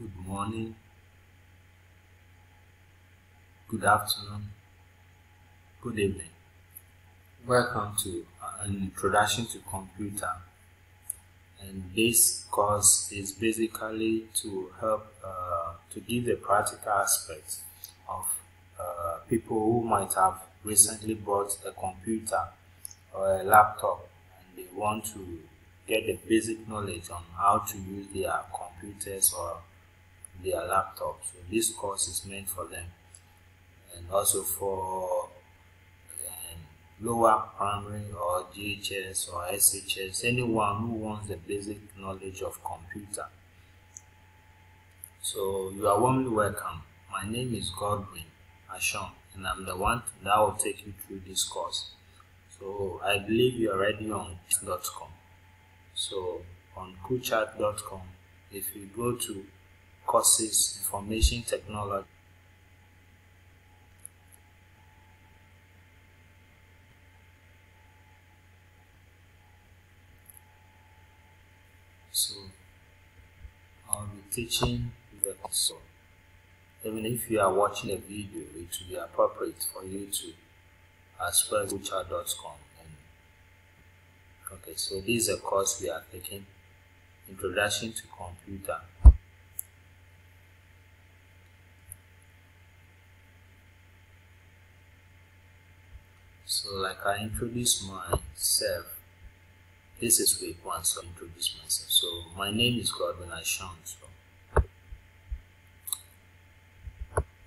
Good morning, good afternoon, good evening. Welcome to an introduction to computer. And this course is basically to help uh, to give the practical aspects of uh, people who might have recently bought a computer or a laptop and they want to get the basic knowledge on how to use their computers or their laptops. So this course is meant for them and also for um, lower primary or GHS or SHS, anyone who wants the basic knowledge of computer. So you are warmly welcome. My name is Godwin Ashon and I'm the one that will take you through this course. So I believe you are already on .com. So on kuulchat.com, if you go to courses, information technology. So I'll be teaching the so even if you are watching a video, it will be appropriate for you to as well and okay so this is a course we are taking introduction to computer So like I introduce myself. This is week one, so I introduce myself. So my name is Godwin Ashon. So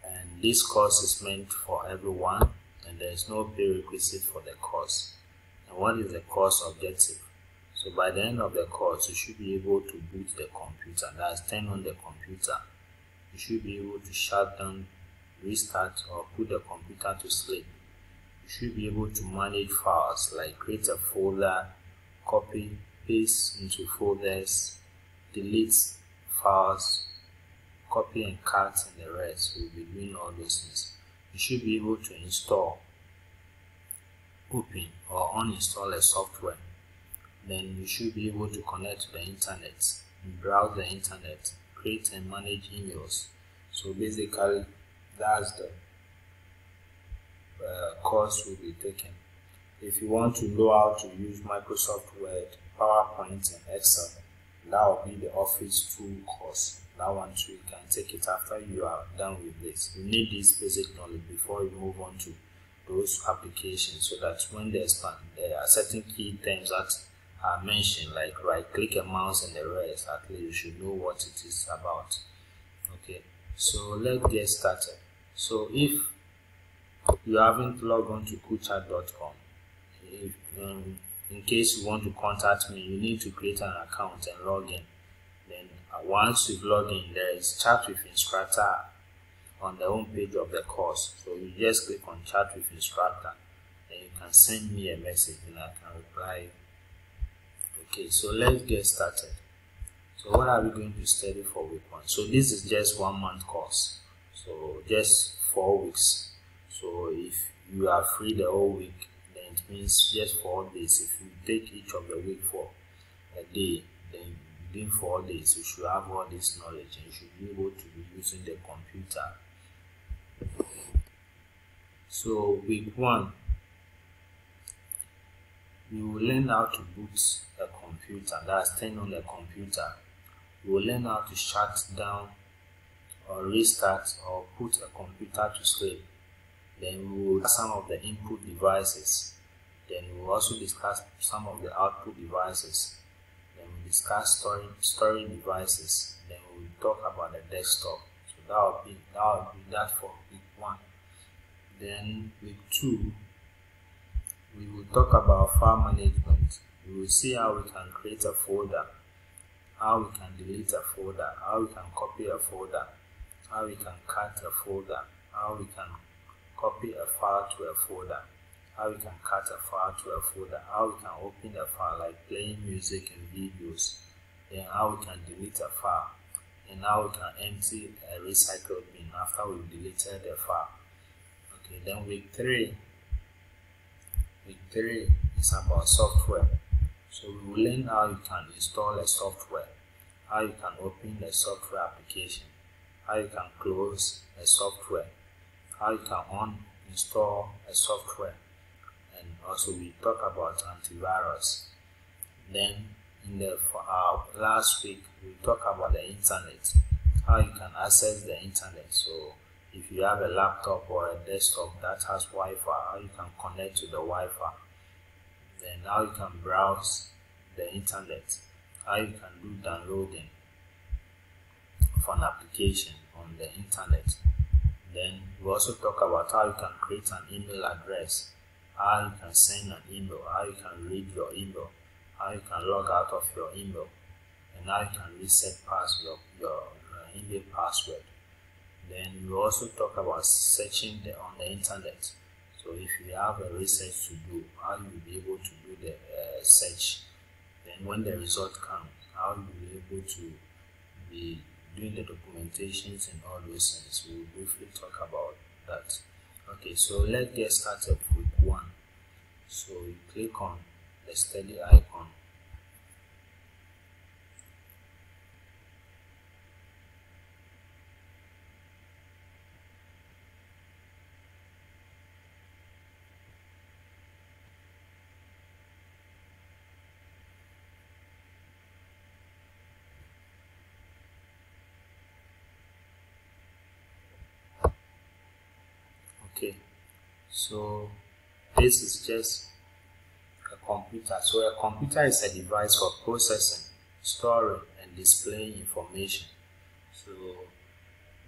and this course is meant for everyone and there is no prerequisite for the course. And what is the course objective? So by the end of the course, you should be able to boot the computer. That's turn on the computer. You should be able to shut down, restart, or put the computer to sleep should be able to manage files like create a folder, copy, paste into folders, delete files, copy and cut and the rest. We'll be doing all those things. You should be able to install, open or uninstall a software. Then you should be able to connect to the internet, browse the internet, create and manage emails. So basically that's the uh, course will be taken. If you want to know how to use Microsoft Word, PowerPoint, and Excel, that will be the Office 2 course. That one too, you can take it after you are done with this. You need this basic knowledge before you move on to those applications so that when there's there are certain key terms that are mentioned, like right click a mouse and the rest, at least you should know what it is about. Okay, so let's get started. So if you haven't logged on to kuulchat.com if, um, in case you want to contact me you need to create an account and log in. Then uh, once you've logged in there is chat with instructor on the home page of the course. So you just click on chat with instructor and you can send me a message and i can reply. Okay so let's get started. So what are we going to study for week one? So this is just one month course. So just four weeks so if you are free the whole week, then it means just four days. If you take each of the week for a day, then within four days you should have all this knowledge and you should be able to be using the computer. So week one, you will learn how to boot a computer, that's turn on the computer. You will learn how to shut down or restart or put a computer to sleep then we will some of the input devices. Then we will also discuss some of the output devices. Then we will discuss storage storage devices. Then we will talk about the desktop. So that will be that will be that for week one. Then week two, we will talk about file management. We will see how we can create a folder, how we can delete a folder, how we can copy a folder, how we can cut a folder, how we can copy a file to a folder, how we can cut a file to a folder, how we can open a file like playing music and videos, then how we can delete a file, and how we can empty a recycle bin after we've deleted the file. Okay, then week three, week three is about software. So we will learn how you can install a software, how you can open a software application, how you can close a software, how you can uninstall a software, and also we talk about antivirus. Then in the for our last week we talk about the internet, how you can access the internet. So if you have a laptop or a desktop that has Wi-Fi, how you can connect to the Wi-Fi. Then how you can browse the internet, how you can do downloading of an application on the internet. Then we also talk about how you can create an email address, how you can send an email, how you can read your email, how you can log out of your email, and how you can reset password, your uh, email password. Then we also talk about searching the, on the internet. So if you have a research to do, how you will be able to do the uh, search. Then when the result comes, how you will be able to be doing the documentations and all those things. We'll briefly talk about that. Okay, so let's get started with one. So you click on the study icon okay so this is just a computer. So a computer is a device for processing storing and displaying information. So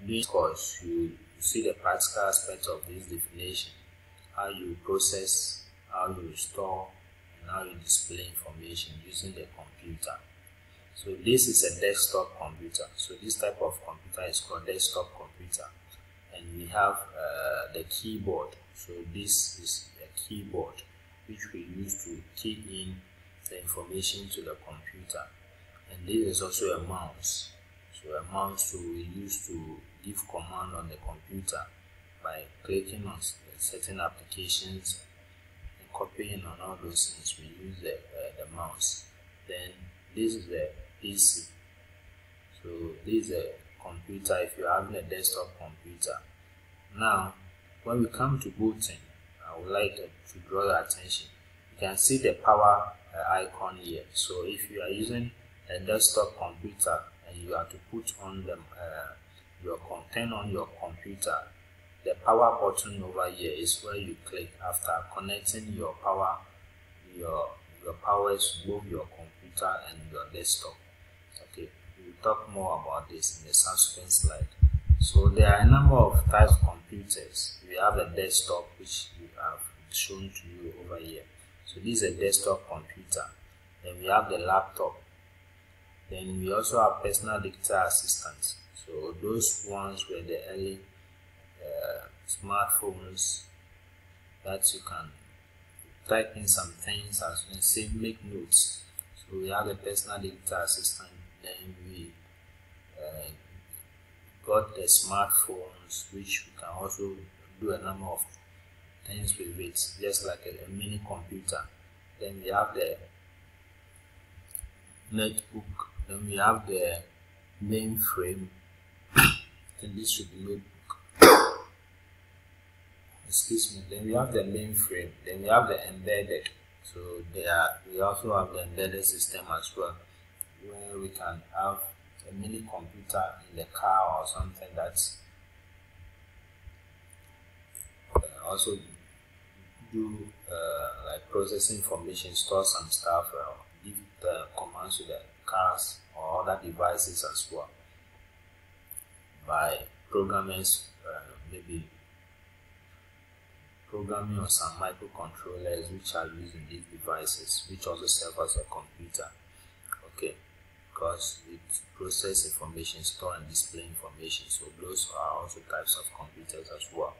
this course you see the practical aspect of this definition how you process how you store and how you display information using the computer. So this is a desktop computer. So this type of computer is called desktop computer and we have uh, the keyboard. So this is a keyboard which we use to key in the information to the computer. And this is also a mouse. So a mouse we use to give command on the computer by clicking on certain applications and copying on all those things. We use the, uh, the mouse. Then this is the PC so this is a computer if you're having a desktop computer. Now, when we come to booting, I would like to, draw your attention. You can see the power uh, icon here. So if you are using a desktop computer and you are to put on the, uh, your content on your computer, the power button over here is where you click after connecting your power, your your powers both your computer and your desktop talk more about this in the subsequent slide. So there are a number of types of computers. We have a desktop which we have shown to you over here. So this is a desktop computer. Then we have the laptop. Then we also have personal digital assistants. So those ones were the early uh, smartphones that you can type in some things as you say make notes. So we have the personal digital assistant then we uh, got the smartphones which we can also do a number of things with it just like a, a mini computer. Then we have the notebook then we have the mainframe. Then this should be notebook. Excuse me then we have the mainframe then we have the embedded. So there we also have the embedded system as well where we can have a mini computer in the car or something that's uh, also do uh, like processing information, store some stuff, uh, give the commands to the cars or other devices as well by programmers, uh, maybe programming on some microcontrollers which are used in these devices, which also serve as a computer. Okay because it processes information, store and display information. So those are also types of computers as well.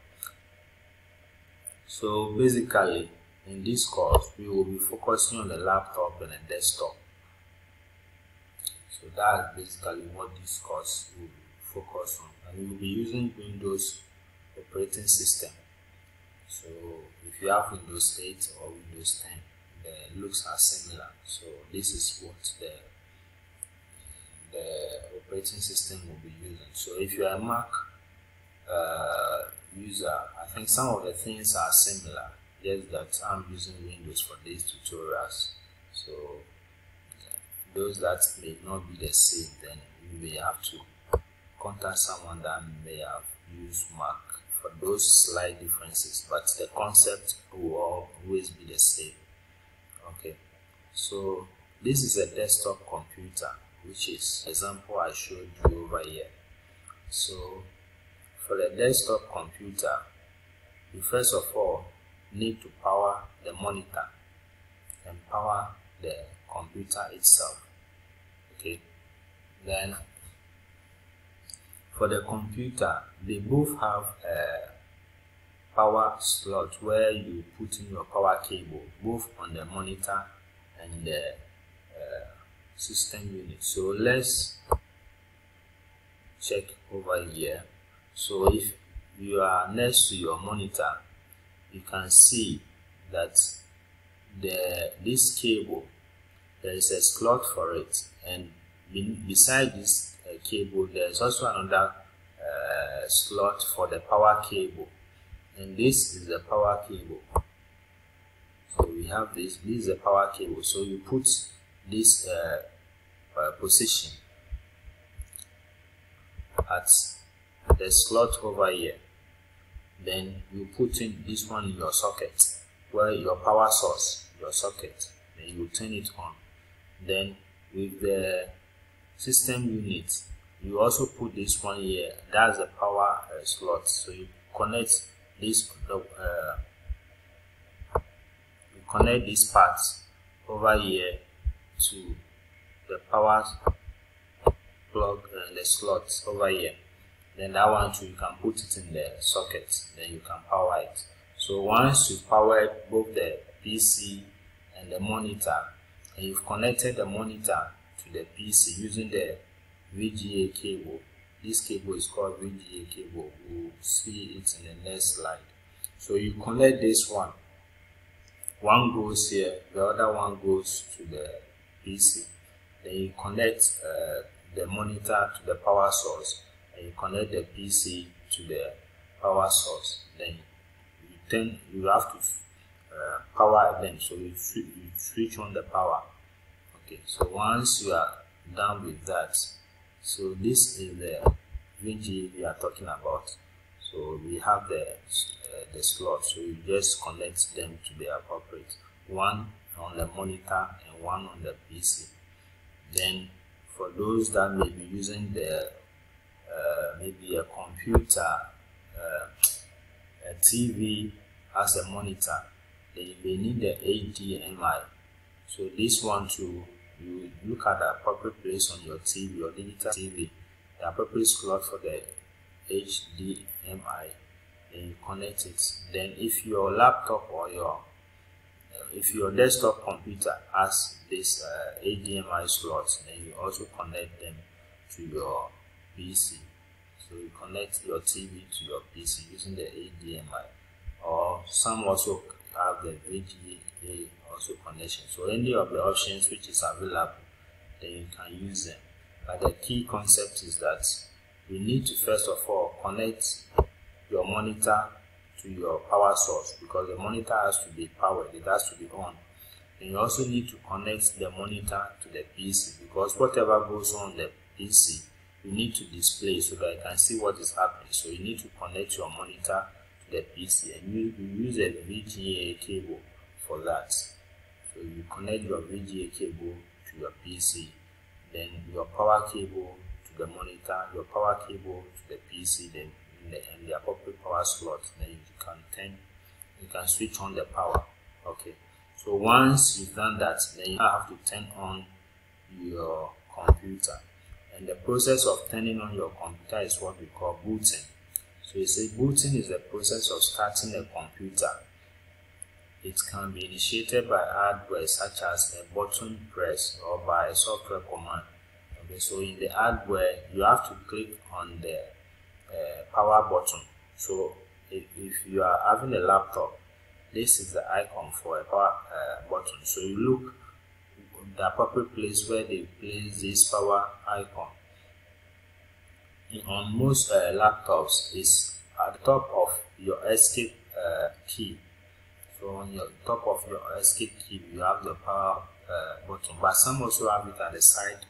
So basically, in this course, we will be focusing on the laptop and the desktop. So that's basically what this course will focus on. And we will be using Windows operating system. So if you have Windows 8 or Windows 10, the looks are similar. So this is what the the operating system will be using. So if you are a Mac uh, user, I think some of the things are similar, just that I'm using Windows for these tutorials. So those that may not be the same, then you may have to contact someone that may have used Mac for those slight differences, but the concept will always be the same. Okay, so this is a desktop computer, which is example I showed you over here. So for the desktop computer, you first of all need to power the monitor and power the computer itself. Okay, then for the computer, they both have a power slot where you put in your power cable, both on the monitor and the system unit. So let's check over here. So if you are next to your monitor, you can see that the this cable there is a slot for it and beside this uh, cable there is also another uh, slot for the power cable and this is the power cable so we have this this is the power cable so you put this uh, uh, position at the slot over here then you put in this one in your socket where your power source your socket then you turn it on. Then with the system unit you also put this one here. That's the power uh, slot. So you connect this uh, you connect this part over here to the power plug and uh, the slot over here then that one too you can put it in the socket then you can power it so once you power both the pc and the monitor and you've connected the monitor to the pc using the vga cable this cable is called VGA cable. We'll see it in the next slide. So you connect this one. One goes here, the other one goes to the PC. Then you connect uh, the monitor to the power source and you connect the PC to the power source. Then you turn, you have to uh, power them. So you, you switch on the power. Okay, so once you are done with that, so this is the VG we are talking about. So we have the uh, the slot. So you just connect them to the appropriate one on the monitor and one on the PC. Then for those that may be using the uh, maybe a computer, uh, a TV as a monitor, they may need the HDMI. So this one too you look at the appropriate place on your TV or digital TV, the appropriate slot for the HDMI, and you connect it. Then if your laptop or your if your desktop computer has this uh, HDMI slot, then you also connect them to your PC. So you connect your TV to your PC using the HDMI, or some also have the VGA also connection. So any of the options which is available, then you can use them. But the key concept is that you need to first of all connect your monitor to your power source because the monitor has to be powered, it has to be on. And you also need to connect the monitor to the PC because whatever goes on the PC, you need to display so that you can see what is happening. So you need to connect your monitor to the PC and you, you use a VGA cable for that. So you connect your VGA cable to your PC, then your power cable to the monitor, your power cable to the PC, then in the, in the appropriate power slot, then you can turn, you can switch on the power. Okay. So once you've done that, then you have to turn on your computer. And the process of turning on your computer is what we call booting. So you say booting is the process of starting a computer it can be initiated by hardware such as a button press or by a software command. Okay, so in the hardware, you have to click on the uh, power button. So if, if, you are having a laptop, this is the icon for a power uh, button. So you look the appropriate place where they place this power icon. On most uh, laptops is at the top of your escape uh, key. So on your top of your escape key you have the power uh, button. But some also have it at the side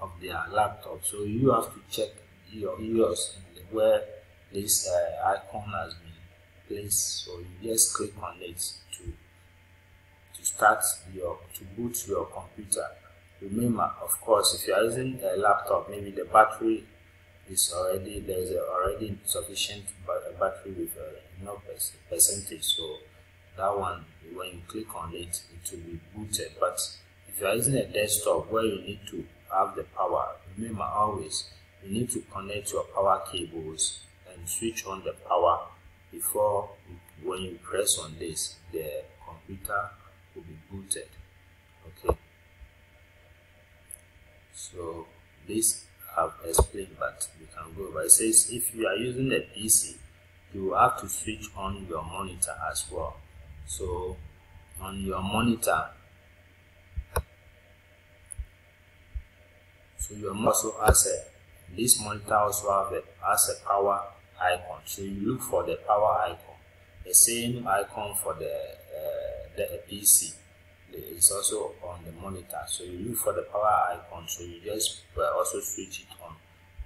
of their laptop. So you have to check your yours where this uh, icon has been placed. So you just click on it to to start your to boot your computer. Remember of course if you are using a laptop maybe the battery is already there is already sufficient battery with uh, enough percentage. So that one when you click on it it will be booted. But if you are using a desktop where you need to have the power remember always you need to connect your power cables and switch on the power before when you press on this the computer will be booted. Okay? So this I've explained but we can go over. It says if you are using a PC you have to switch on your monitor as well. So on your monitor so your also has a this monitor also have a, has a power icon. So you look for the power icon. The same icon for the uh, the PC is also on the monitor. So you look for the power icon. So you just uh, also switch it on.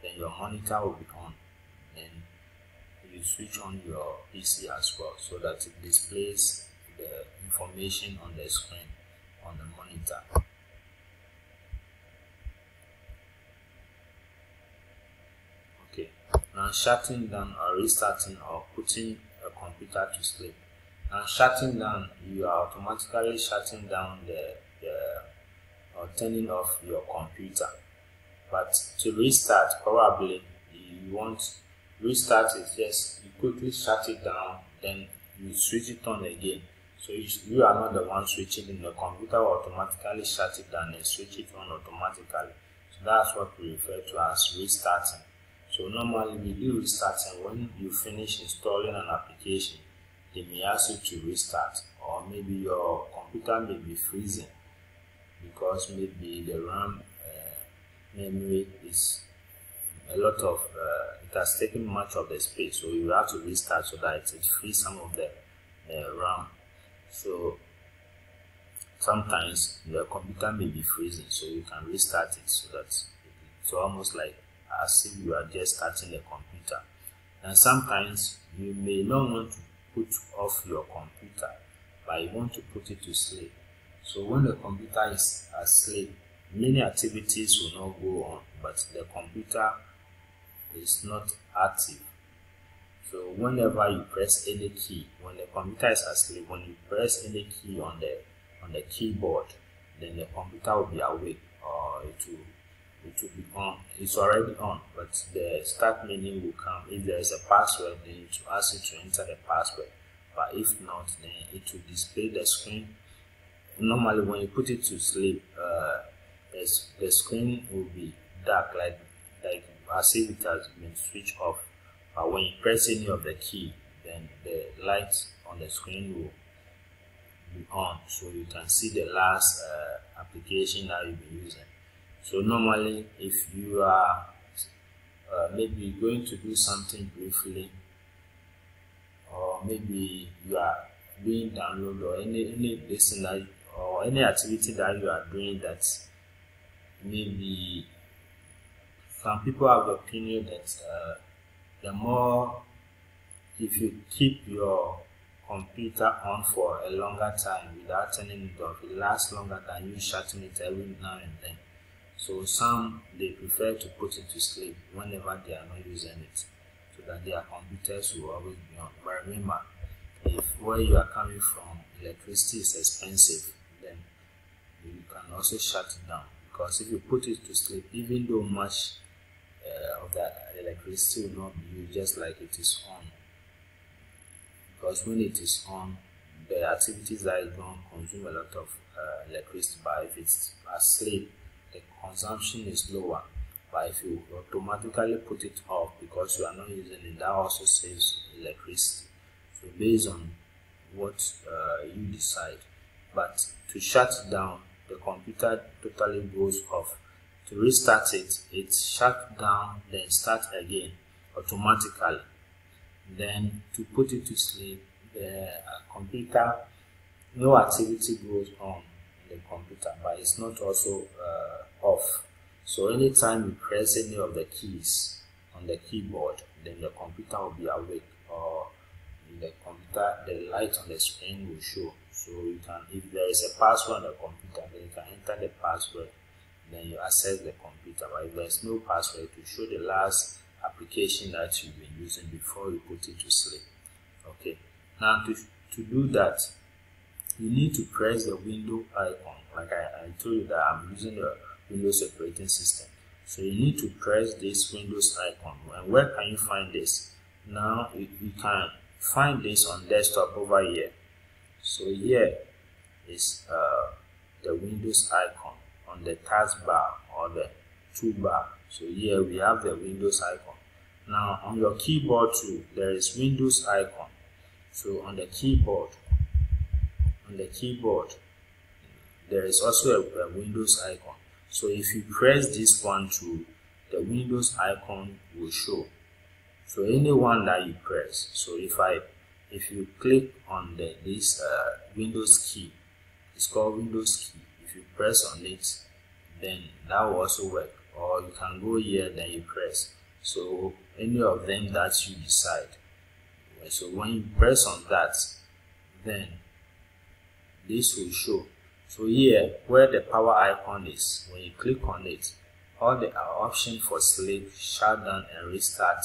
Then your monitor will be on. Then you switch on your PC as well so that it displays the information on the screen on the monitor now shutting down or restarting or putting a computer to sleep. And shutting down you are automatically shutting down the, the or turning off your computer. But to restart probably you want restart is just you quickly shut it down then you switch it on again. So you, you are not the one switching in the computer will automatically shut it down and switch it on automatically. So that's what we refer to as restarting so normally we do restarting when you finish installing an application they may ask you to restart or maybe your computer may be freezing because maybe the RAM uh, memory is a lot of uh, it has taken much of the space. So you have to restart so that it frees some of the uh, RAM. So sometimes your computer may be freezing so you can restart it so that it's almost like as if you are just starting the computer. And sometimes you may not want to put off your computer but you want to put it to sleep. So when the computer is asleep many activities will not go on but the computer is not active. So whenever you press any key when the computer is asleep when you press any key on the on the keyboard then the computer will be awake or it will it will be on. It's already on but the start menu will come. If there is a password then it will ask you to enter the password. But if not then it will display the screen. Normally when you put it to sleep uh, the screen will be dark like like as if it has been switched off. But when you press any of the key then the light on the screen will be on. So you can see the last uh, application that you've been using so normally if you are uh, maybe going to do something briefly or maybe you are doing download or any any lesson that or any activity that you are doing that maybe some people have the opinion that uh, the more if you keep your computer on for a longer time without turning it off, it lasts longer than you shutting it every now and then. So some they prefer to put it to sleep whenever they are not using it, so that their computers will always be on. But remember, if where you are coming from electricity is expensive, then you can also shut it down because if you put it to sleep, even though much uh, of that electricity will not be used just like it is on, because when it is on, the activities that it don't consume a lot of uh, electricity. But if it's asleep, consumption is lower but if you automatically put it off because you are not using it that also saves electricity so based on what uh, you decide but to shut down the computer totally goes off. To restart it, it shut down, then start again automatically. Then to put it to sleep, the computer, no activity goes on the computer, but it's not also uh, off. So anytime you press any of the keys on the keyboard, then the computer will be awake or the computer, the light on the screen will show. So you can, if there is a password on the computer, then you can enter the password, then you access the computer. But if there is no password, to show the last application that you've been using before you put it to sleep. Okay. Now to, to do that, you need to press the window icon. Like I, I told you that I'm using the Windows operating system. So you need to press this Windows icon. And where can you find this? Now you, you can find this on desktop over here. So here is uh, the Windows icon on the taskbar or the toolbar. So here we have the Windows icon. Now on your keyboard too, there is Windows icon. So on the keyboard, on the keyboard, there is also a, a Windows icon. So if you press this one too, the Windows icon will show. So any one that you press. So if I, if you click on the this uh, Windows key, it's called Windows key. If you press on it, then that will also work. Or you can go here, then you press. So any of them that you decide. So when you press on that, then this will show so here, where the power icon is, when you click on it, all the options for sleep, shutdown, and restart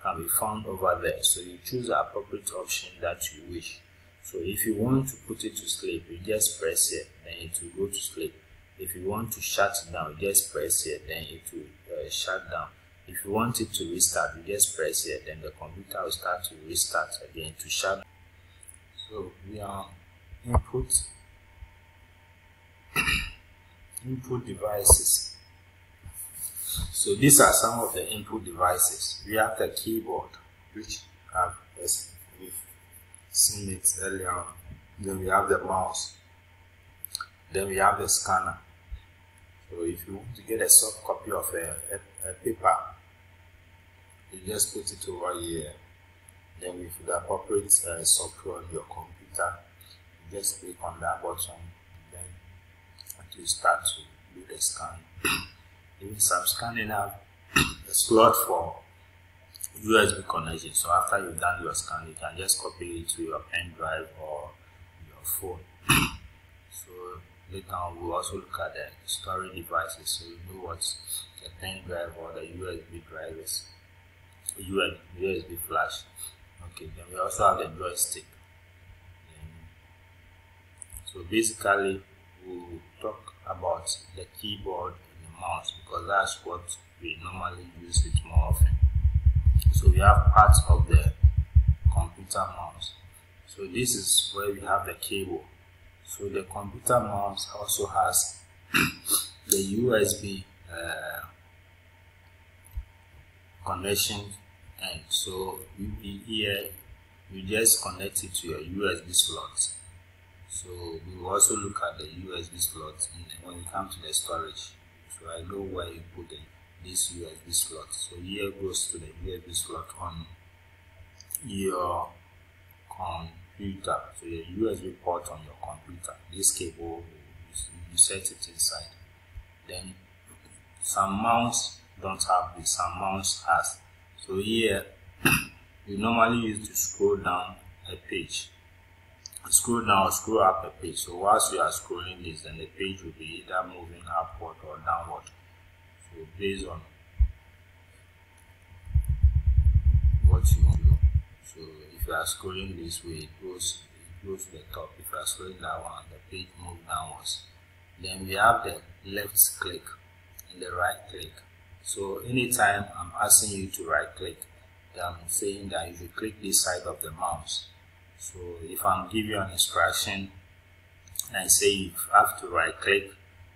can be found over there. So you choose the appropriate option that you wish. So if you want to put it to sleep, you just press here, then it will go to sleep. If you want to shut down, just press here, then it will uh, shut down. If you want it to restart, you just press here, then the computer will start to restart again to shut down. So we are input input devices. So these are some of the input devices. We have the keyboard, which we've seen it earlier on. Then we have the mouse. Then we have the scanner. So if you want to get a soft copy of a, a, a paper, you just put it over here. Then with the appropriate uh, software on your computer, just click on that button to start to do the scan. Even some scanning have a slot for USB connection. So after you've done your scan, you can just copy it to your pen drive or your phone. so later on, we'll also look at the storage devices so you know what the pen drive or the USB drive is. USB flash. Okay, then we also have the joystick. So basically, we'll talk about the keyboard and the mouse because that's what we normally use it more often. So we have parts of the computer mouse. So this is where we have the cable. So the computer mouse also has the USB uh, connection and so here you just connect it to your USB slot so we will also look at the USB slot when you come to the storage. So I know where you put the, this USB slot. So here goes to the USB slot on your computer. So your USB port on your computer. This cable you set it inside. Then some mounts don't have this, some mounts has. So here you normally use to scroll down a page scroll or scroll up a page. So whilst you are scrolling this, then the page will be either moving upward or downward. So based on what you do. So if you are scrolling this way, it goes it goes to the top. If you are scrolling that one, the page moves downwards. Then we have the left click and the right click. So anytime I'm asking you to right click, then I'm saying that you should click this side of the mouse so if I'm giving you an instruction and I say you have to right click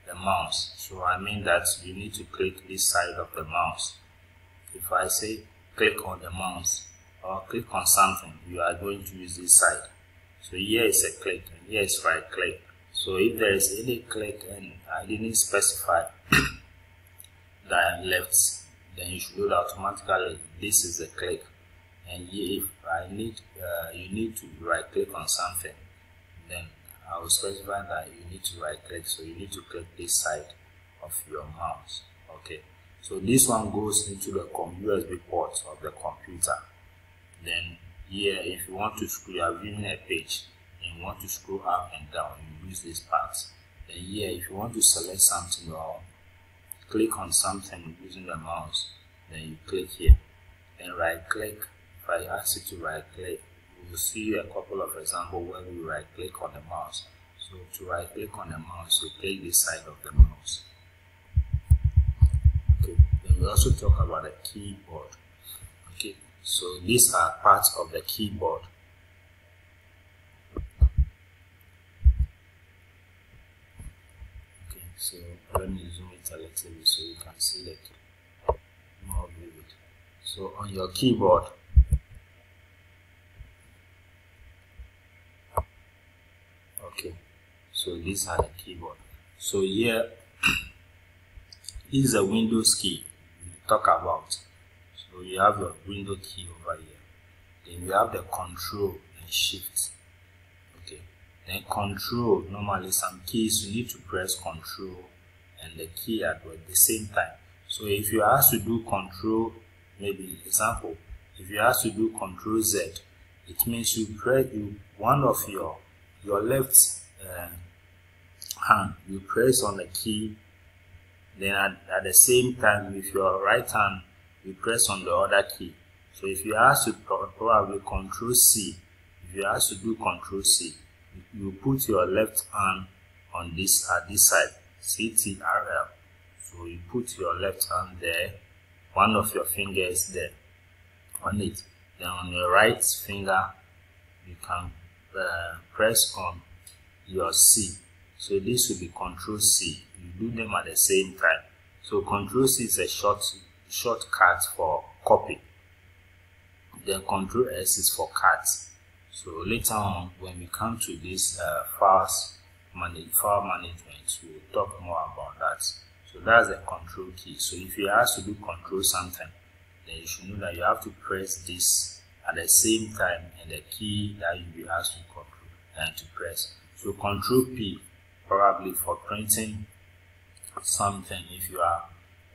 the mouse, so I mean that you need to click this side of the mouse. If I say click on the mouse or click on something, you are going to use this side. So here is a click and here is right click. so if there is any click and I didn't specify that I left then you should automatically this is a click and if I need uh, you need to right click on something then I will specify that you need to right click. So you need to click this side of your mouse. Okay. So this one goes into the USB port of the computer. Then here if you want to scroll you are viewing a page and you want to scroll up and down you use this part. Then here if you want to select something or click on something using the mouse then you click here. And right click if I ask you to right click we will see a couple of examples where we right click on the mouse. So to right click on the mouse you click this side of the mouse. Okay then we also talk about the keyboard. Okay so these are parts of the keyboard. Okay so let me zoom it a little bit so you can see it more vivid. So on your keyboard okay. So these are the keyboard. So here is a windows key we talk about. So you have your window key over here. Then you have the control and shift. Okay. Then control normally some keys you need to press control and the key at the same time. So if you have to do control maybe example if you have to do control z it means you press you one of your your left uh, hand you press on the key then at, at, the same time with your right hand you press on the other key. So if you have to probably control c if you have to do control c you put your left hand on this at this side ctrl so you put your left hand there one of your fingers there on it. Then on your right finger you can uh, press on your C. So this will be control C. You do them at the same time. So control C is a short shortcut for copy. Then control S is for cut. So later on when we come to this uh, files manage file management we'll talk more about that. So that's the control key. So if you have to do control something then you should know that you have to press this at the same time and the key that you will asked to and to press. So control P probably for printing something. If you are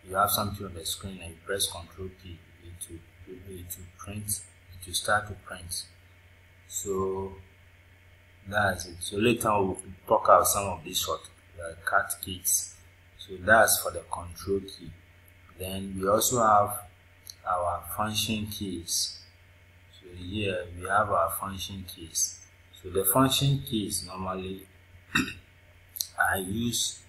you have something on the screen and you press control P it will, it will print it will start to print. So that's it. So later we'll talk about some of these short uh, cut keys so that's for the control key. Then we also have our function keys. So here we have our function keys so the function keys normally are used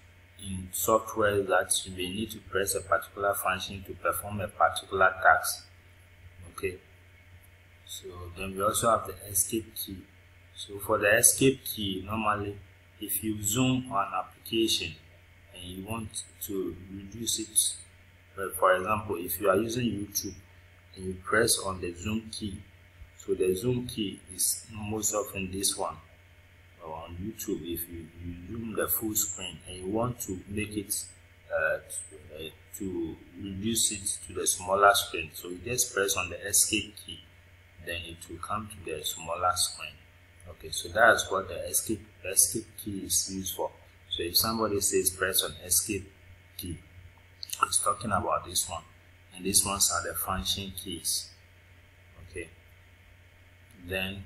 in software that you may need to press a particular function to perform a particular task. Okay? So then we also have the escape key. So for the escape key normally if you zoom on an application and you want to reduce it for example if you are using youtube and you press on the zoom key so the zoom key is most often this one on youtube if you, you zoom the full screen and you want to make it uh, to, uh, to reduce it to the smaller screen so you just press on the escape key then it will come to the smaller screen okay so that's what the escape escape key is used for so if somebody says press on escape key, it's talking about this one. And these ones are the function keys. Then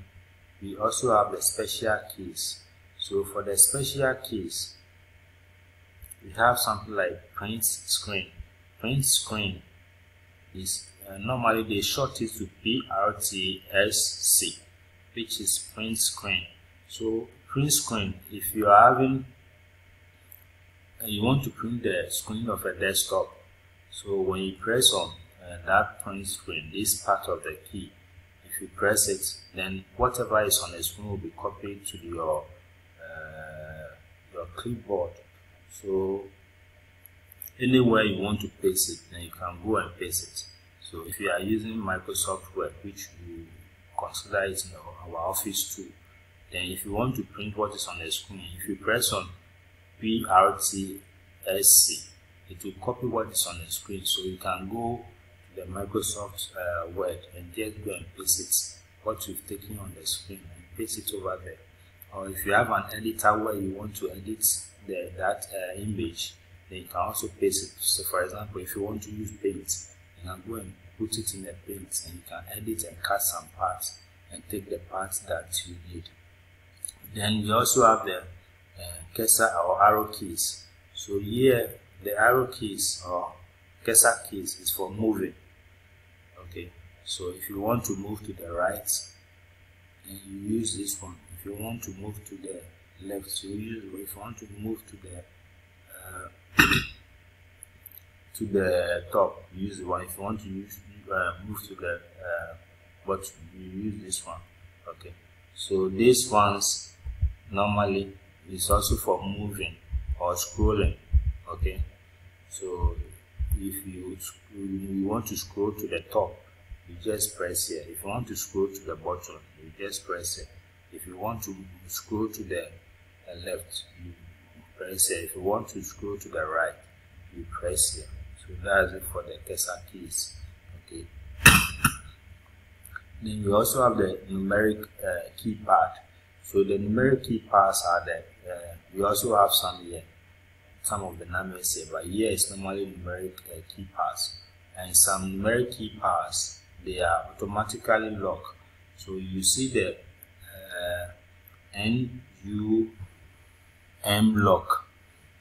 we also have the special keys. So for the special keys, we have something like print screen. Print screen is uh, normally they short it to PRTSC, which is print screen. So print screen, if you are having and you want to print the screen of a desktop so when you press on uh, that print screen this part of the key if you press it then whatever is on the screen will be copied to your uh, your clipboard so anywhere you want to paste it then you can go and paste it so if you are using Microsoft Word which you consider it in our office tool Then if you want to print what is on the screen, if you press on PRTSC, it will copy what is on the screen. So you can go the Microsoft uh, Word and just go and paste it, what you've taken on the screen and paste it over there. Or if you have an editor where you want to edit the, that uh, image, then you can also paste it. So for example, if you want to use paint, you can go and put it in the paint and you can edit and cut some parts and take the parts that you need. Then we also have the uh, cursor or arrow keys. So here the arrow keys or cursor keys is for moving. So if you want to move to the right, then you use this one. If you want to move to the left, you use. If you want to move to the uh, to the top, use the one. If you want to use uh, move to the uh, bottom, you use this one. Okay, so these ones normally is also for moving or scrolling. Okay, so if you you want to scroll to the top, you just press here. If you want to scroll to the bottom, you just press it. If you want to scroll to the left, you press here. If you want to scroll to the right, you press here. So that's it for the cursor keys. Okay. then you also have the numeric uh, keypad. So the numeric keypads are there. Uh, we also have some here, some of the numbers here, but here is normally numeric uh, keypads. And some numeric keypads, they are automatically locked. So you see the uh, N U M lock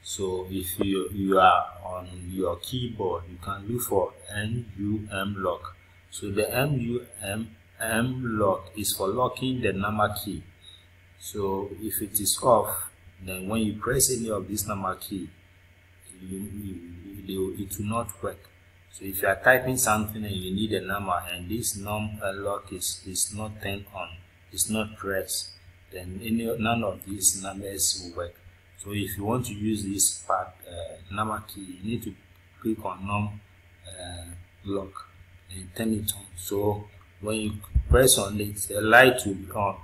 so if you, you are on your keyboard, you can look for NUM lock. So the NUM M lock is for locking the number key. So if it is off, then when you press any of this number key, you, you, you, it will not work. So if you are typing something and you need a number and this num lock is, is not turned on, it's not pressed, then any, none of these numbers will work. So if you want to use this part uh, number key, you need to click on num uh, lock and turn it on. So when you press on it, the light will be on.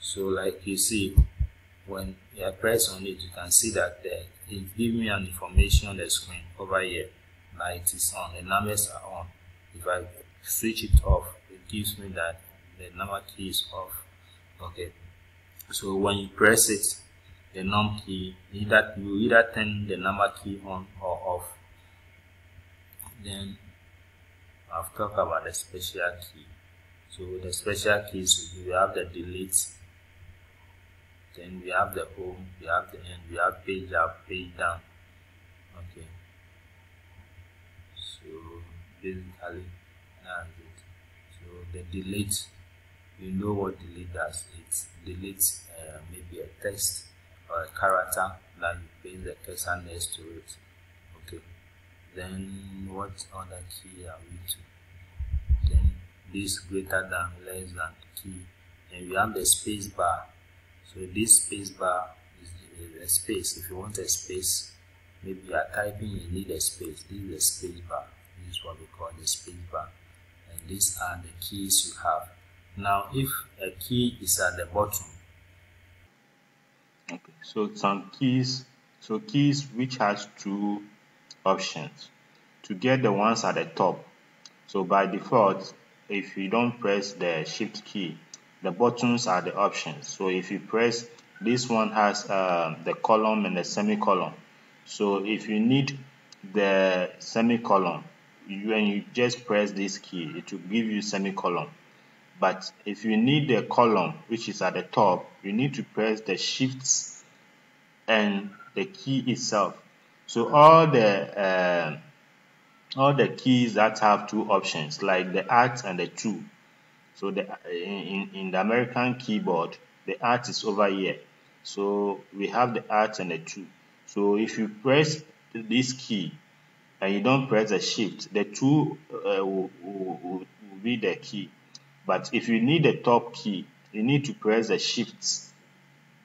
So like you see, when you press on it, you can see that uh, it gives me an information on the screen over here. Light is on, the numbers are on. If I switch it off, it gives me that the number key is off. Okay. So when you press it, the num key either you either turn the number key on or off then I've talked about the special key so the special keys we have the delete then we have the home we have the end we have page up page down okay so basically that's it. So the delete you know what delete does? It deletes uh, maybe a text or a character that you paste the cursor next to it. Okay. Then what other key are we to? Then this greater than less than key. And we have the space bar. So this space bar is a space. If you want a space maybe you are typing you need a space this is the space bar this is what we call the space bar and these are the keys you have now if a key is at the bottom Okay, so some keys, so keys which has two options. To get the ones at the top, so by default, if you don't press the shift key, the buttons are the options. So if you press, this one has uh, the column and the semicolon. So if you need the semicolon, you, when you just press this key, it will give you semicolon. But if you need the column, which is at the top, you need to press the shifts and the key itself. So all the uh, all the keys that have two options, like the Alt and the two. So the in, in the American keyboard, the Alt is over here. So we have the Alt and the two. So if you press this key and you don't press the shift, the two uh, will, will, will be the key. But if you need the top key, you need to press the shift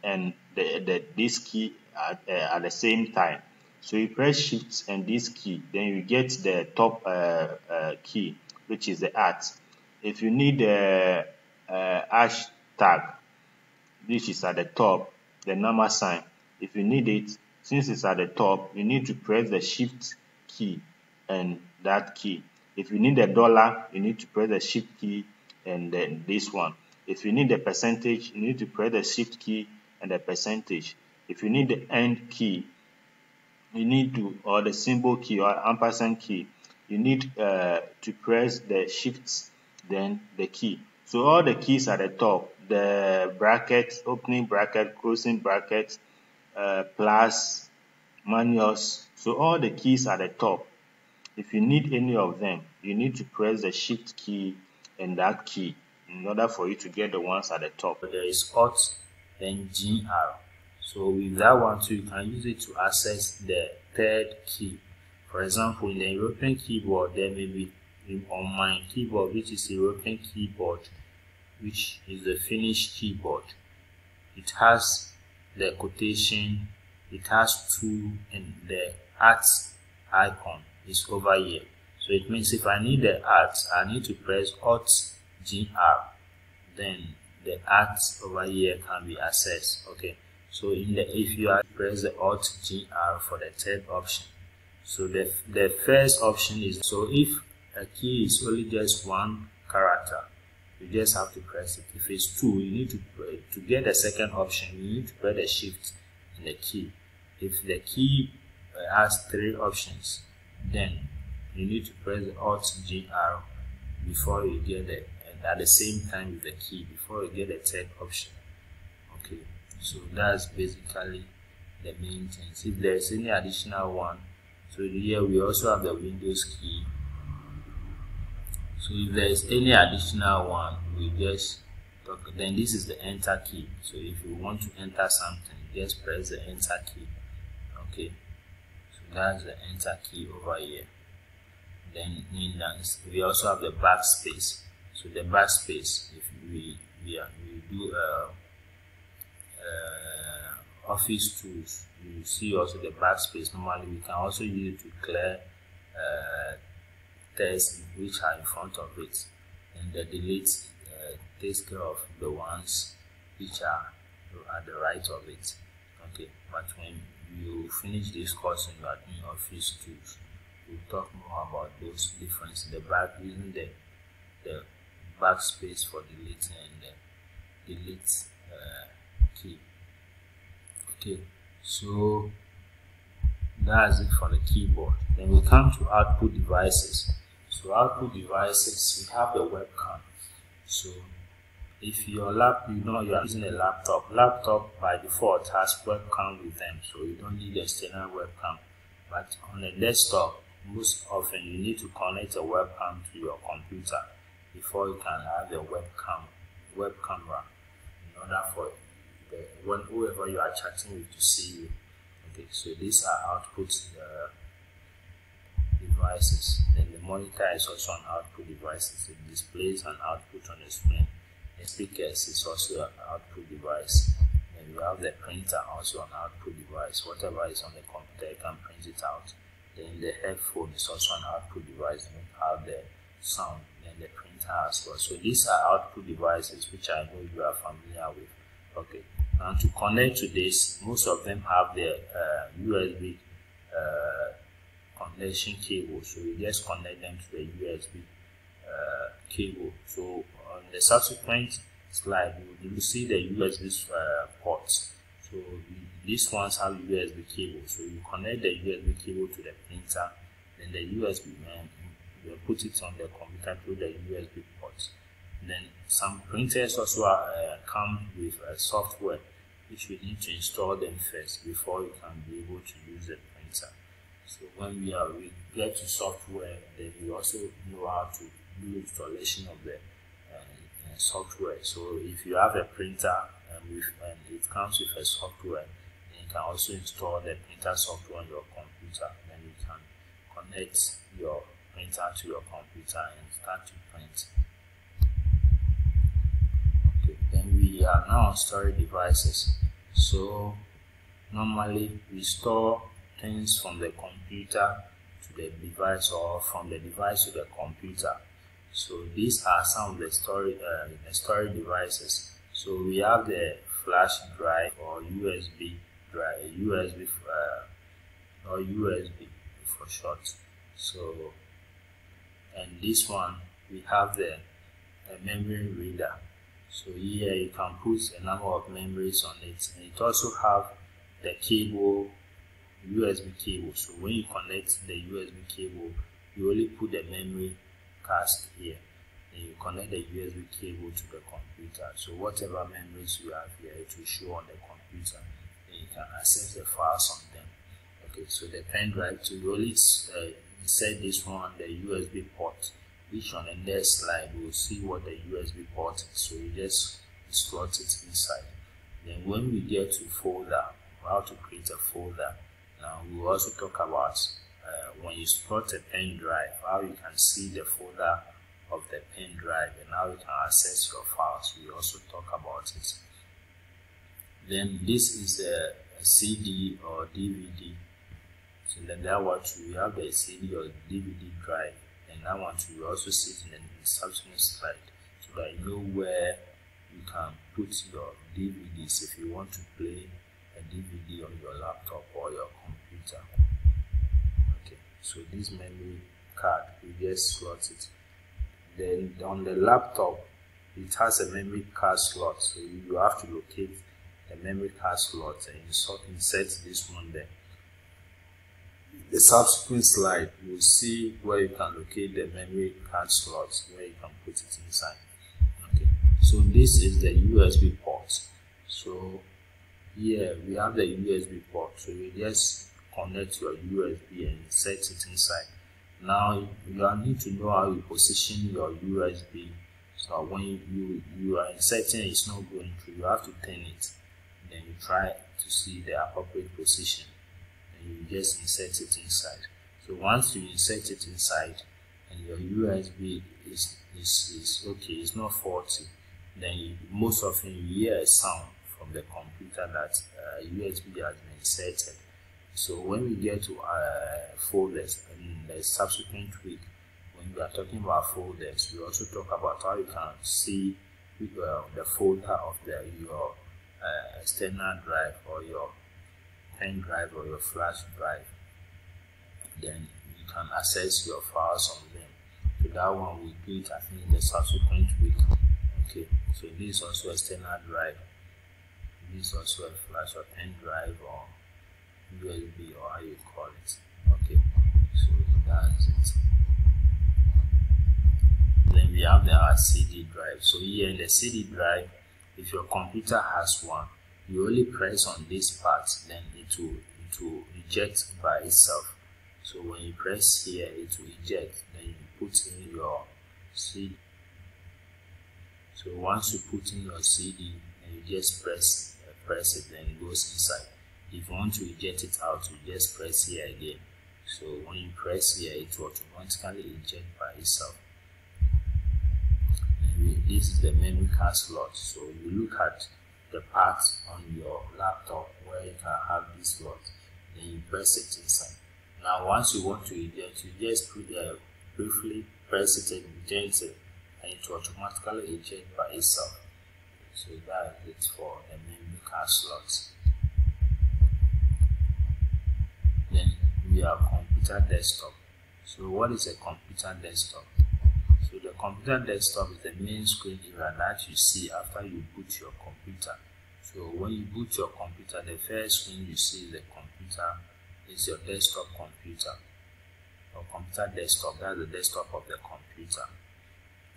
and the, the this key at, uh, at the same time. So you press shift and this key, then you get the top uh, uh, key, which is the Alt. If you need the uh, hashtag, which is at the top, the number sign. If you need it, since it's at the top, you need to press the shift key and that key. If you need the dollar, you need to press the shift key and then this one. If you need the percentage, you need to press the shift key and the percentage. If you need the end key, you need to, or the symbol key or ampersand key, you need uh, to press the shift, then the key. So all the keys at the top, the bracket, opening bracket, closing bracket, uh, plus, minus. So all the keys at the top. If you need any of them, you need to press the shift key and that key in order for you to get the ones at the top. There is Alt then GR. So with that one too, you can use it to access the third key. For example, in the European keyboard, there may be on my keyboard, which is European keyboard, which is the Finnish keyboard. It has the quotation, it has two, and the art icon is over here. So it means if I need the art, I need to press Alt GR. Then the art over here can be accessed. Okay. So in the if you are press the Alt GR for the third option. So the the first option is so if a key is only just one character, you just have to press it. If it's two, you need to to get the second option. You need to press the shift and the key. If the key uh, has three options, then you need to press the Alt GR before you get the and at the same time with the key before you get the third option. Okay, so that's basically the main things. If there's any additional one, so here we also have the Windows key. So if there's any additional one, we just talk. Then this is the Enter key. So if you want to enter something, just press the Enter key. Okay, so that's the Enter key over here then in we also have the backspace so the backspace if we we, are, we do uh, uh, office tools you see also the backspace normally we can also use it to clear uh, text which are in front of it and the delete uh, takes care of the ones which are at the right of it okay but when you finish this course and you are doing office tools we'll talk more about those differences. The back using the the backspace for deleting and the delete uh, key. Okay, so that's it for the keyboard. Then we come to output devices. So output devices, we have the webcam. So if your lap, you know you are using a laptop, laptop by default has webcam with them, so you don't need external webcam. But on a desktop, most often you need to connect a webcam to your computer before you can have a webcam web camera in order for the when whoever you are chatting with to see you okay so these are output uh, devices monitor is also an output device it displays an output on the screen the speakers is also an output device and you have the printer also an output device whatever is on the computer you can print it out then the headphone is also an output device and have the sound and the printer as well. So these are output devices which I know you are familiar with. Okay. And to connect to this, most of them have the uh, USB uh, connection cable. So you just connect them to the USB uh, cable. So on the subsequent slide, you will see the USB uh, ports. So these ones have USB cable. So you connect the USB cable to the printer, then the USB man you put it on the computer through the USB port. Then some printers also are, uh, come with a software which you need to install them first before you can be able to use printer. So when we are we get to software, then we also know how to do installation of the uh, uh, software. So if you have a printer and, with, and it comes with a software, you can also install the printer software on your computer. Then you can connect your printer to your computer and start to print. Okay, then we are now on storage devices. So normally we store things from the computer to the device or from the device to the computer. So these are some of the storage uh, the storage devices. So we have the flash drive or USB drive, USB uh, or USB for short. So, and this one we have the memory reader. So here you can put a number of memories on it, and it also have the cable, USB cable. So when you connect the USB cable, you only put the memory card here and you connect the USB cable to the computer. So whatever memories you have here, it will show on the computer and you can access the files on them. Okay, so the pen drive, so you only uh, insert this one on the USB port, which on the next slide we'll see what the USB port is. So you just slot it inside. Then when we get to folder, how to create a folder, now we'll also talk about uh, when you spot a pen drive, how you can see the folder of the pen drive and how you can access your files. We also talk about it. Then this is a, a CD or DVD. So then that one we have the CD or DVD drive and that one we also see it in the subsequent slide so that you know where you can put your DVDs if you want to play a DVD on your laptop or your Okay, so this memory card, we just slot it then on the laptop, it has a memory card slot. So you have to locate the memory card slot and insert, insert this one there. The subsequent slide, you will see where you can locate the memory card slot, where you can put it inside. Okay, so this is the USB port. So here we have the USB port. So you just connect your USB and insert it inside. Now you need to know how you position your USB. So when you, you are inserting it's not going through, you have to turn it. Then you try to see the appropriate position. And you just insert it inside. So once you insert it inside and your USB is is, is okay, it's not faulty, then you, most often you hear a sound from the computer that uh, USB has been inserted so when we get to uh, folders in the subsequent week, when we are talking about folders, we also talk about how you can see uh, the folder of the, your uh, external drive or your pen drive or your flash drive. Then you can access your files on them. So that one we do it I think in the subsequent week. Okay, so this is also external drive. This is also a flash or pen drive or USB or how you call it. Okay, so that's it. Then we have the CD drive. So here in the CD drive, if your computer has one, you only press on this part, then it will it will eject by itself. So when you press here, it will eject. Then you put in your CD. So once you put in your CD, and you just press uh, press it, then it goes inside if you want to eject it out you just press here again. So when you press here it will automatically eject by itself. And this is the memory card slot. So you look at the part on your laptop where you can have this slot then you press it inside. Now once you want to eject you just put there briefly press it and eject it and it will automatically eject by itself. So that is it for the memory card slots have computer desktop. So what is a computer desktop? So the computer desktop is the main screen area that you see after you boot your computer. So when you boot your computer, the first screen you see is the computer, is your desktop computer. Or computer desktop, that's the desktop of the computer.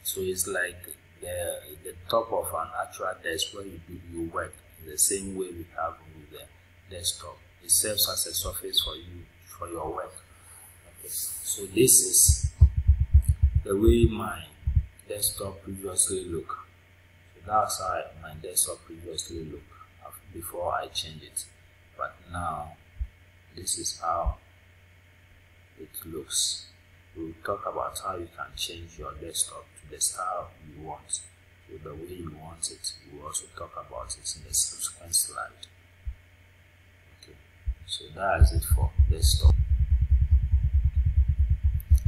So it's like the, the top of an actual desk where you do your work in the same way we have with the desktop. It serves as a surface for you for your work. Okay. So this is the way my desktop previously look. So that's how my desktop previously look before I change it. But now this is how it looks. We'll talk about how you can change your desktop to the style you want, to the way you want it. We'll also talk about it in the subsequent slide. So that is it for desktop.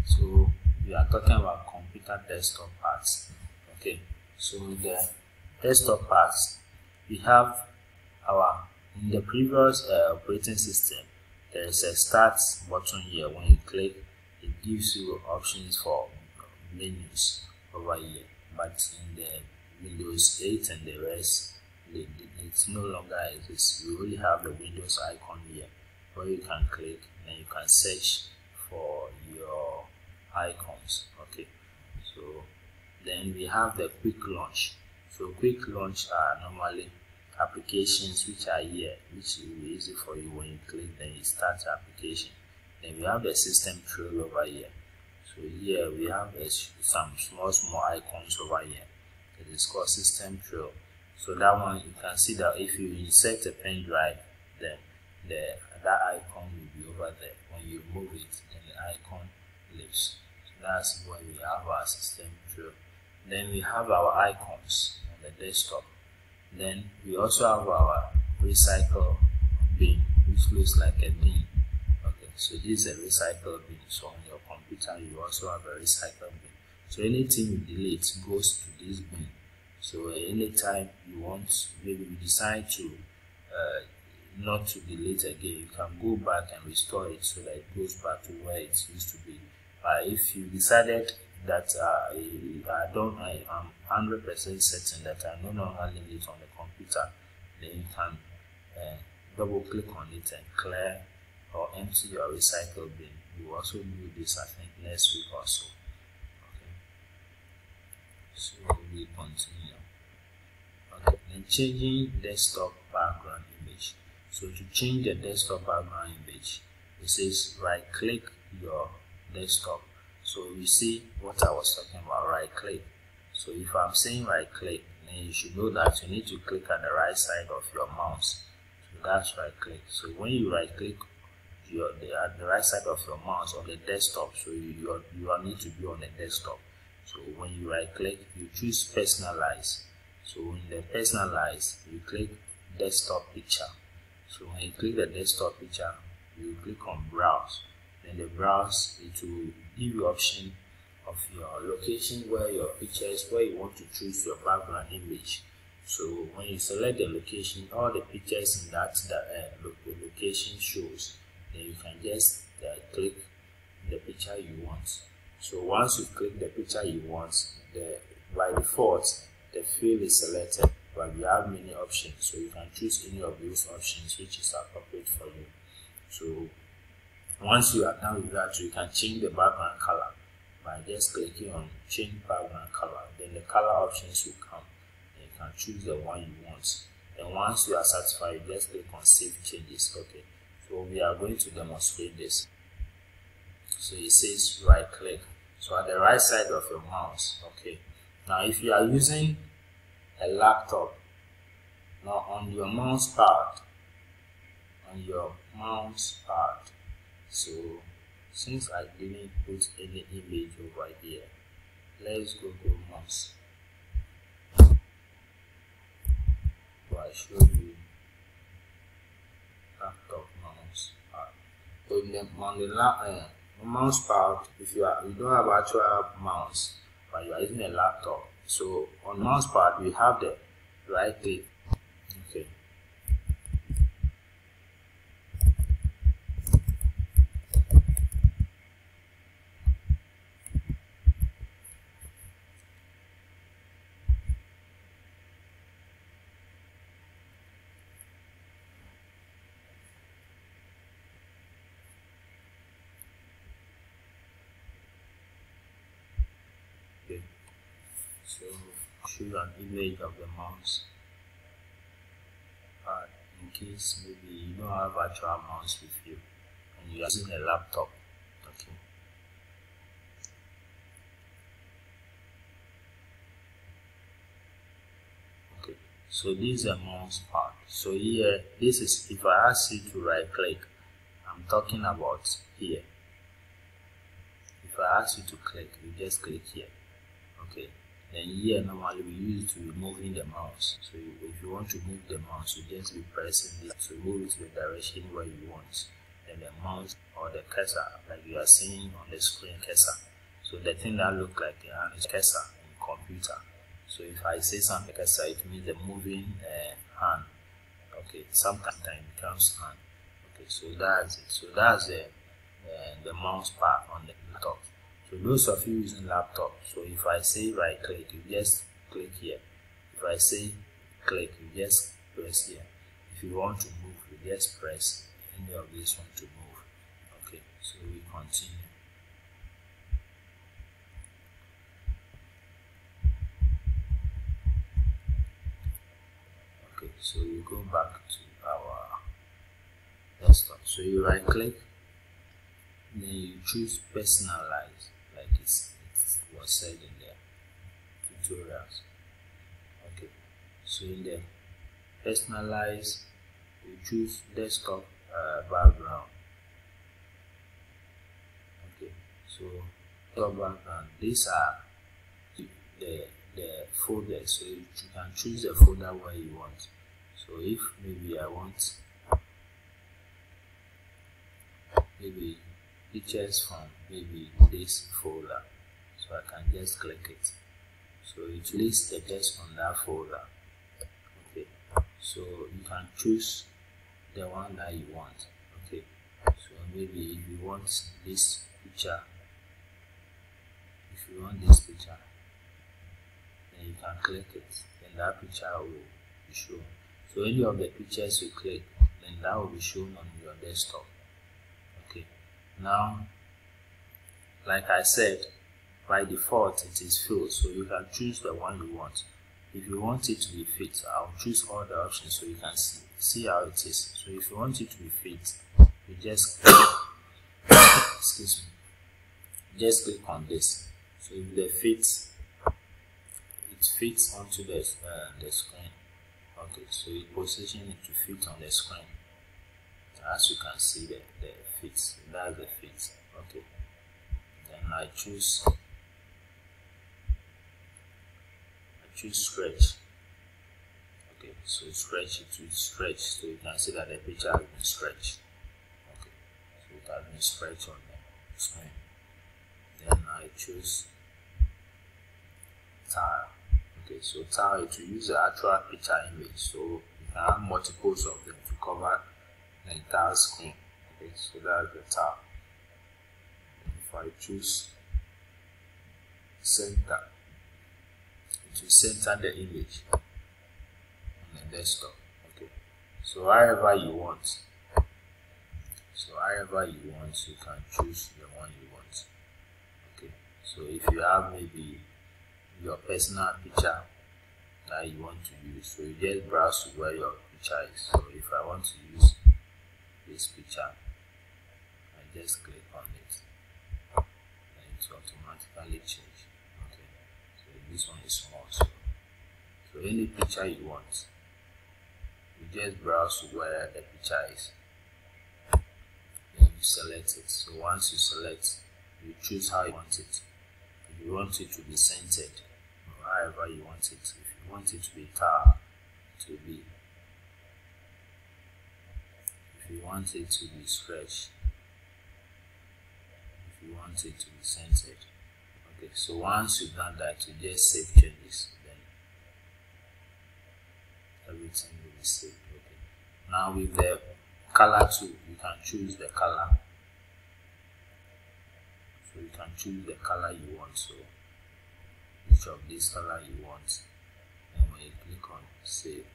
So we are talking about computer desktop parts. Okay, so the desktop parts we have our in the previous uh, operating system there is a start button here when you click it gives you options for menus over here but in the windows 8 and the rest it's no longer exists you only have the windows icon here where you can click and you can search for your icons okay? So then we have the quick launch. So quick launch are normally applications which are here which will be easy for you when you click then you start the application. Then we have the system trail over here. So here we have a, some small small icons over here. It is called system trail so that one you can see that if you insert a pen drive then the that icon will be over there. When you move it then the icon leaves. So that's where we have our system trail then we have our icons on the desktop. Then we also have our recycle bin which looks like a bin. Okay so this is a recycle bin. So on your computer you also have a recycle bin. So anything you delete goes to this bin so anytime you want maybe you decide to uh, not to delete again you can go back and restore it so that it goes back to where it used to be. But if you decided that uh, I don't I am 100% certain that I no longer need it on the computer then you can uh, double click on it and clear or empty your recycle bin. Will also do this I think next week or so. Okay. So we continue okay then changing desktop background image. So to change the desktop background image it says right click your desktop. So you see what I was talking about right click so if I'm saying right click then you should know that you need to click on the right side of your mouse. So that's right click so when you right click your the, at the right side of your mouse on the desktop so you you, you need to be on the desktop. So when you right click you choose personalize so in the personalize you click desktop picture. So when you click the desktop picture you click on browse. Then the browse it will give you option of your location where your pictures where you want to choose your background image. So when you select the location all the pictures in that, that uh, location shows. Then you can just uh, click the picture you want. So once you click the picture you want the by default the field is selected but we have many options so you can choose any of those options which is appropriate for you. So once you are done with that you can change the background color by just clicking on change background color. Then the color options will come. And you can choose the one you want. And once you are satisfied you just click on save changes okay? So we are going to demonstrate this. So it says right click. So at the right side of your mouse okay now if you are using a laptop now on your mouse pad on your mouse pad so since I didn't put any image over here let's go to mouse. So I show you laptop mouse pad. So in the, on the uh, mouse pad if you are you don't have actual mouse but you are using a laptop. So on mouse pad we have the right click okay so show an image of the mouse in case maybe you don't have actual mouse with you and you're using a laptop okay? Okay so this is a mouse part so here this is if I ask you to right click I'm talking about here. If I ask you to click you just click here okay then here normally we use it to moving the mouse so if you want to move the mouse you just be pressing this to move it to the direction where you want. Then the mouse or the cursor like you are seeing on the screen cursor so the thing that look like a hand is cursor in computer. So if I say something cursor it means the moving uh, hand. Okay sometimes it becomes hand. Okay so that's it. So that's the uh, the mouse part on the laptop so of you using laptop. So if i say right click you just click here. If i say click you just press here. If you want to move you just press any of these one to move. Okay so we continue. Okay so you go back to our desktop. So you right click then you choose personalize said in the tutorials okay. So in the personalize you choose desktop uh, background. Okay. So background these are the the folder. So you can choose the folder where you want. So if maybe I want maybe pictures from maybe this folder so I can just click it. So it lists the text on that folder. Okay. So you can choose the one that you want. Okay. So maybe if you want this picture if you want this picture then you can click it. Then that picture will be shown. So any of the pictures you click then that will be shown on your desktop. Okay. Now like I said by default it is filled so you can choose the one you want. If you want it to be fit I'll choose all the options so you can see see how it is. So if you want it to be fit you just excuse me just click on this. So if the fit it fits onto the, uh, the screen okay so you position it to fit on the screen. As you can see the, the fit that's the fit okay. Then I choose I choose stretch. Okay so stretch it will stretch so you can see that the picture has been stretched. Okay so it has been stretched on the screen then I choose tile. Okay so tile to use the actual picture image so you can have multiples of them to cover the entire screen okay so that's the tile. If I choose center will center the image. On the desktop. Okay. So however you want. So however you want you can choose the one you want. Okay. So if you have maybe your personal picture that you want to use so you just browse to where your picture is. So if I want to use this picture I just click on it. And it automatically change okay so this one is small so, any picture you want you just browse where the picture is then you select it so once you select you choose how you want it if you want it to be centered or however you want it. If you want it to be tar, to be. If you want it to be stretched, if you want it to be centered. So once you've done that, you just save changes. Then everything will be saved. Okay. Now with the color tool, you can choose the color. So you can choose the color you want. So which of this color you want and when you click on save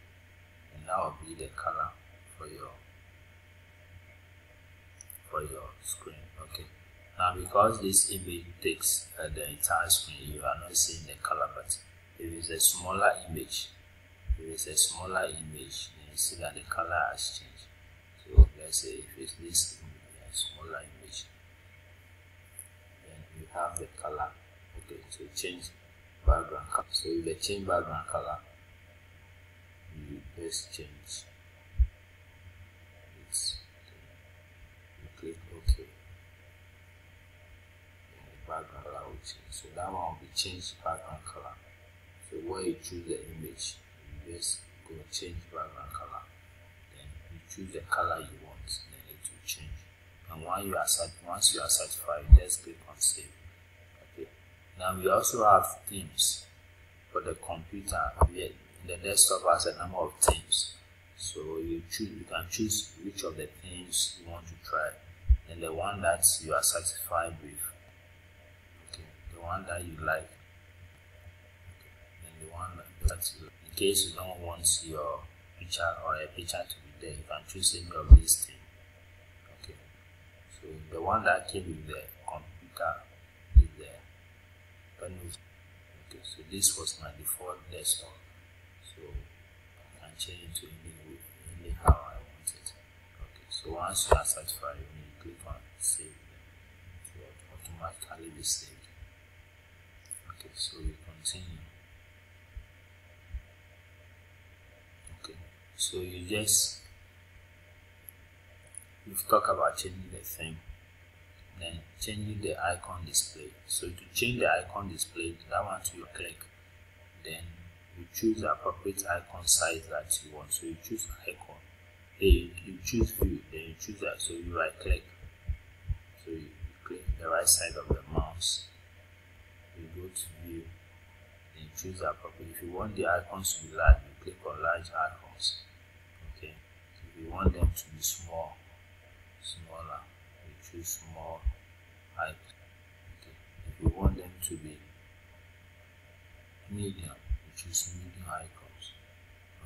and that will be the color for your for your screen okay now because this image takes uh, the entire screen you are not seeing the color but if it's a smaller image if it's a smaller image then you see that the color has changed. So let's say if it's this image, smaller image then you have the color. Okay to change background color. So if they change background color, you just change it. You click OK. And the background color will change. So that one will be changed background color. So when you choose the image, you just go change background color. Then you choose the color you want, then it will change. And once you are once you are satisfied, just click on save. okay Now we also have themes for the computer. We, the desktop has a number of themes. so you choose you can choose which of the themes you want to try and the one that you are satisfied with one that you like. And the one that you in case you don't want your picture or a picture to be there you can choose any of these things okay. So the one that came with the computer is there okay so this was my default desktop. So I can change it to any, any how I want it. Okay so once you are satisfied you click on save. It will automatically be saved okay so you continue okay so you just we've talked about changing the theme then changing the icon display. So to change the icon display that one to you click then you choose the appropriate icon size that you want. So you choose icon. Then you, you choose view then you choose that. So you right click. So you click the right side of the mouse you go to view you choose appropriate if you want the icons to be large you click on large icons okay? So if you want them to be small smaller you choose small height okay? If you want them to be medium you choose medium icons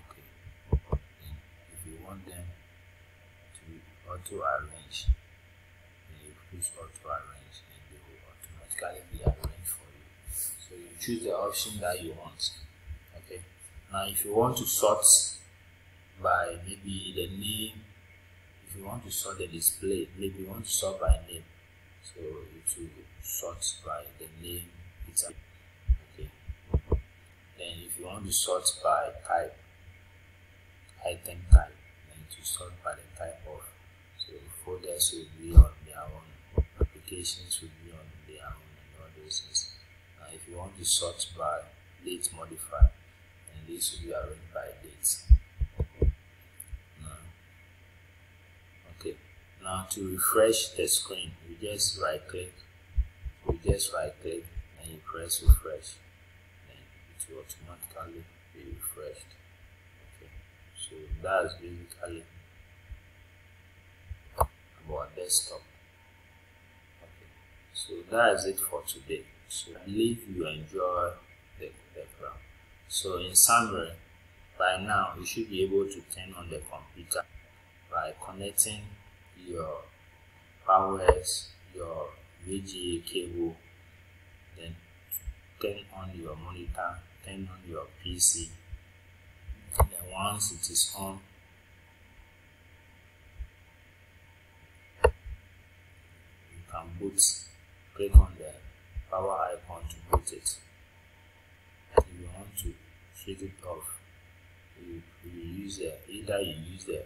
okay? And if you want them to be auto arrange you choose auto arrange and they will automatically be arranged for you so you choose the option that you want okay now if you want to sort by maybe the name if you want to sort the display, maybe you want to sort by name. So it will sort by the name. Okay. Then if you want to sort by type, item type, then to sort by the type of so folders will be on their own, applications will be on their own and all those things. Now you want to sort by date modifier, and this will be arranged by dates. now to refresh the screen you just right click you just right click and you press refresh. And it will automatically be refreshed. Okay. So that's basically about desktop. Okay. So that's it for today so i believe you enjoy the background so in summary by now you should be able to turn on the computer by connecting your powers, your VGA cable, then turn on your monitor, turn on your PC. Then once it is on, you can boot, click on the power icon to boot it. If you want to switch it off, you, you use the, either you use the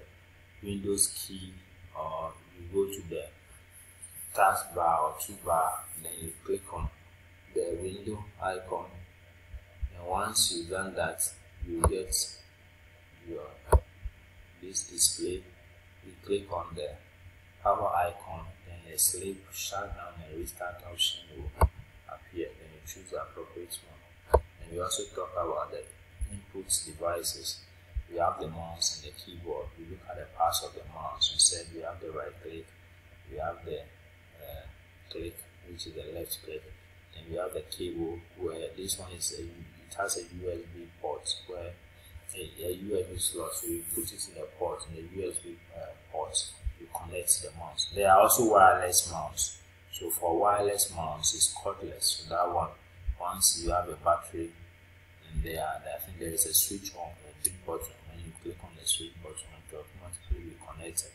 Windows key or you go to the taskbar or toolbar then you click on the window icon. And once you've done that you get your this display. You click on the power icon then a sleep shutdown and restart option will choose the appropriate one and we also talk about the inputs devices we have the mouse and the keyboard. We look at the parts of the mouse. We said we have the right click, we have the uh, click, which is the left click, and we have the cable where this one is a, it has a USB port where a, a USB slot. So you put it in the port, in the USB uh, port, you connect the mouse. There are also wireless mouse. So for wireless mouse, it's cordless. So that one, once you have a battery, and there, I think there is a switch on a big button. When you click on the switch button it automatically be connected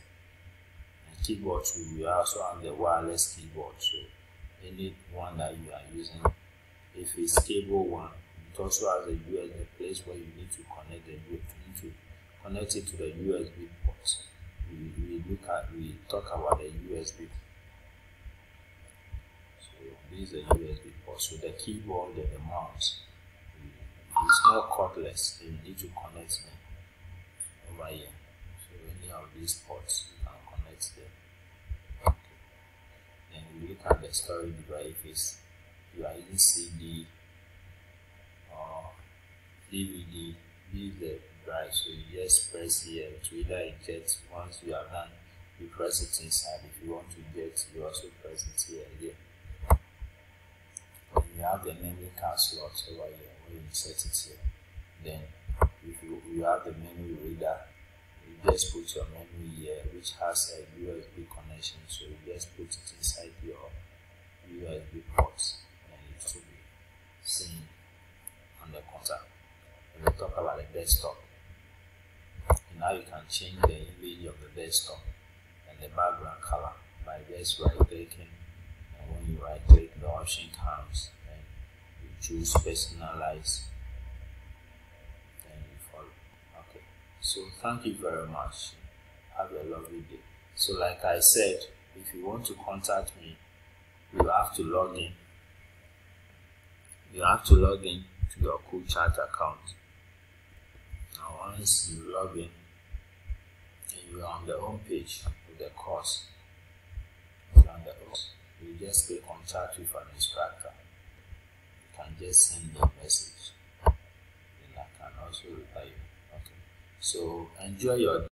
and keyboard we also have the wireless keyboard. So any one that you are using if it's cable one it also has a USB place where you need to connect the you need to connect it to the USB port we, we look at we talk about the USB this is a USB port so the keyboard and the mouse is not cordless you need to connect them over here. So any of these ports you can connect them. Okay. Then look at the storage devices. You are using CD or uh, DVD, be the drive so you just press here to either eject once you are done you press it inside if you want to eject you also press it here again you have the card slot over here where you set it here then if you, you have the memory reader you just put your memory here which has a USB connection so you just put it inside your USB ports and it will be seen on the contact. And we talk about the desktop. And now you can change the image of the desktop and the background color by just right clicking and when you right click the option comes choose personalize and you follow. Okay. So thank you very much. Have a lovely day. So like I said, if you want to contact me, you have to log in. You have to log in to your Kuulchat account. Now once you log in and you are on the home page of the course, on the course, you just click on chat with an instructor. Can just send me a message. Then I can also reply you. Okay. So enjoy your